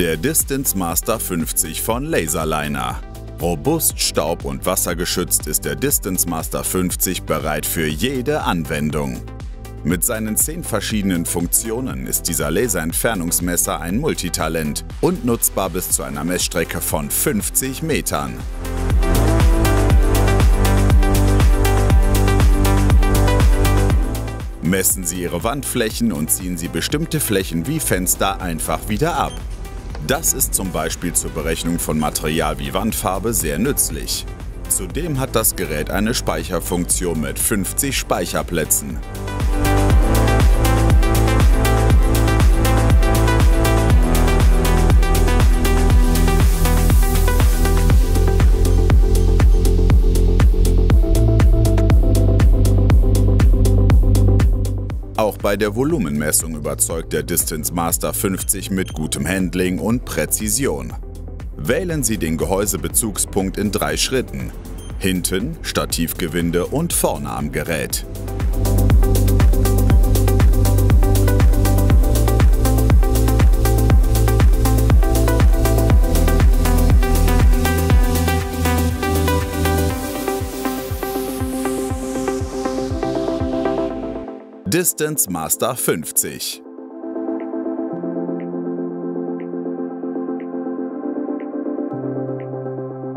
Der Distance Master 50 von Laserliner. Robust, staub- und wassergeschützt ist der Distance Master 50 bereit für jede Anwendung. Mit seinen zehn verschiedenen Funktionen ist dieser Laserentfernungsmesser ein Multitalent und nutzbar bis zu einer Messstrecke von 50 Metern. Messen Sie Ihre Wandflächen und ziehen Sie bestimmte Flächen wie Fenster einfach wieder ab. Das ist zum Beispiel zur Berechnung von Material wie Wandfarbe sehr nützlich. Zudem hat das Gerät eine Speicherfunktion mit 50 Speicherplätzen. Auch bei der Volumenmessung überzeugt der Distance Master 50 mit gutem Handling und Präzision. Wählen Sie den Gehäusebezugspunkt in drei Schritten. Hinten, Stativgewinde und vorne am Gerät. Distance Master 50